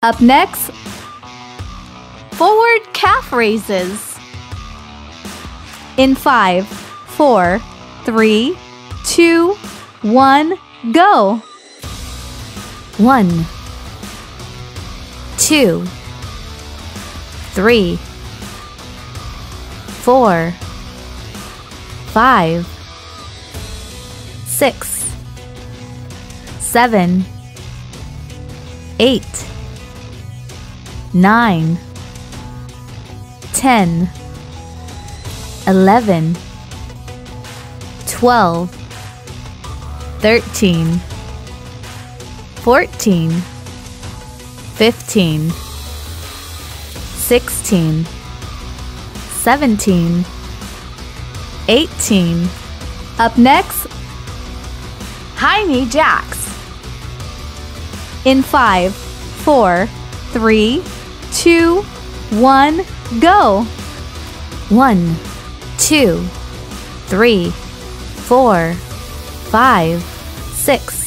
Up next, forward calf raises. In five, four, three, two, one, go. One, two, three, four, five, six, seven, eight, nine, ten, eleven, twelve, thirteen, fourteen, fifteen, sixteen, seventeen, eighteen. Up next, high knee jacks. In five, four, three, two, one, go. One, two, three, four, five, six,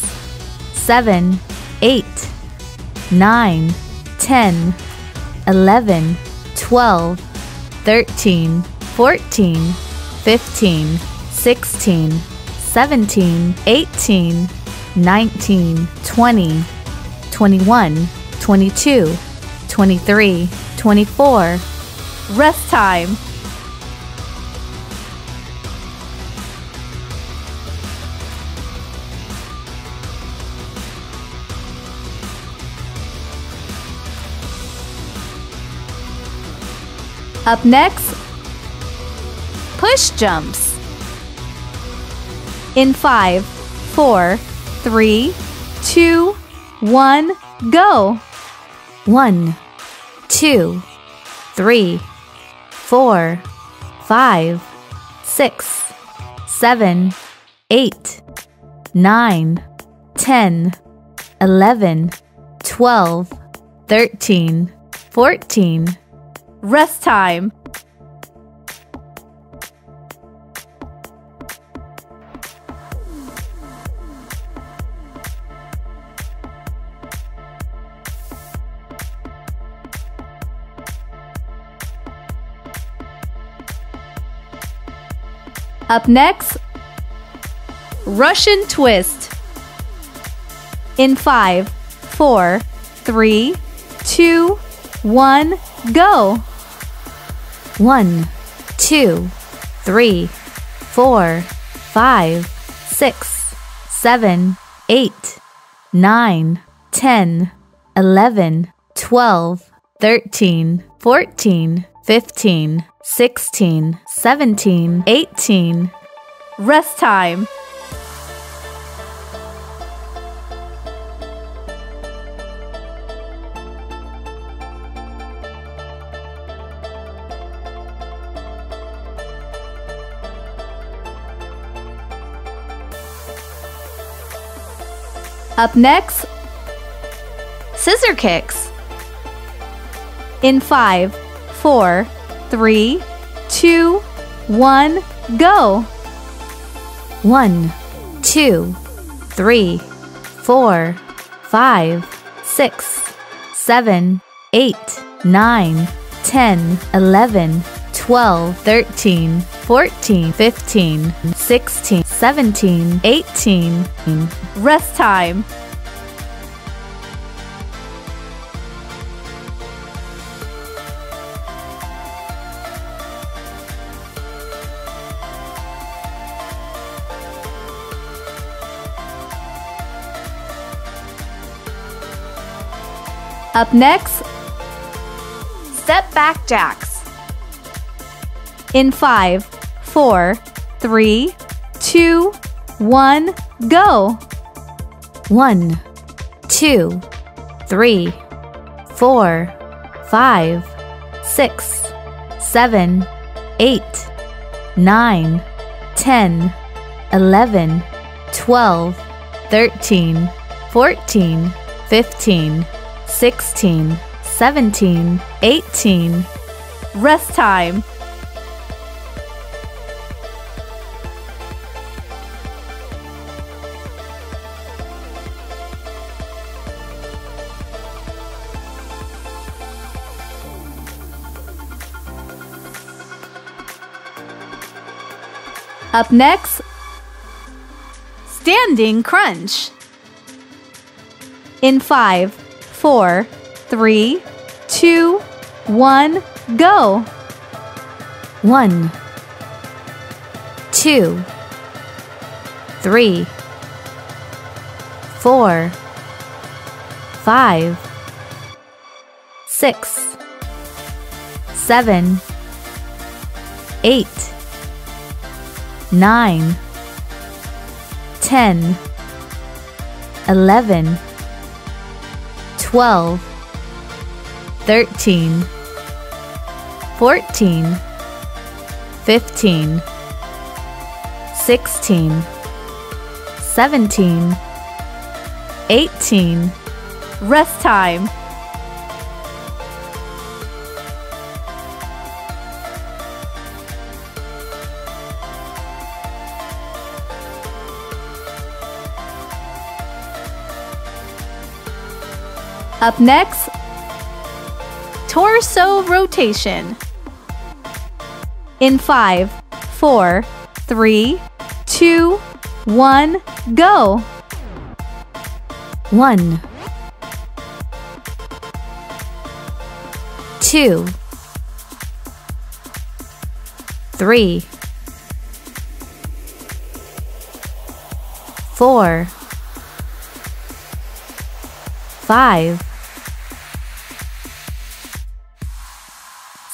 seven, eight, nine, ten, eleven, twelve, thirteen, fourteen, fifteen, sixteen, seventeen, eighteen, nineteen, twenty, twenty-one, twenty-two, twenty-three, twenty-four. Rest time. Up next, push jumps. In five, four, three, two, one, go. One, two, three, four, five, six, seven, eight, nine, ten, eleven, twelve, thirteen, fourteen. Rest time. Up next, Russian twist. In five, four, three, two, one, go. One, two, three, four, five, six, seven, eight, nine, ten, eleven, twelve, thirteen, fourteen, fifteen, sixteen, seventeen, eighteen. Rest time. Up next, scissor kicks. In five, four, three, two, one, go. One, two, three, four, five, six, seven, eight, nine, ten, eleven, twelve, thirteen, fourteen, fifteen, sixteen, seventeen, eighteen. Rest time. Up next, step back jacks. In five, four, three, two, one, go. One, two, three, four, five, six, seven, eight, nine, ten, eleven, twelve, thirteen, fourteen, fifteen, 16, 17, 18. Rest time. Up next, standing crunch. In five, four, three, two, one, go. One, two, three, four, five, six, seven, eight, nine, ten, eleven, twelve, thirteen, fourteen, fifteen, sixteen, seventeen, eighteen. Rest time. Up next, torso rotation. In five, four, three, two, one, go. One, two, three, four, five,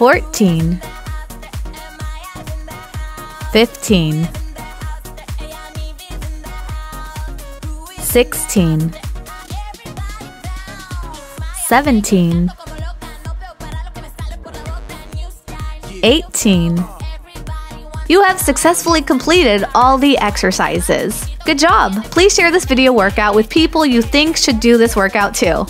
14 15 16 17 18 You have successfully completed all the exercises. Good job! Please share this video workout with people you think should do this workout too.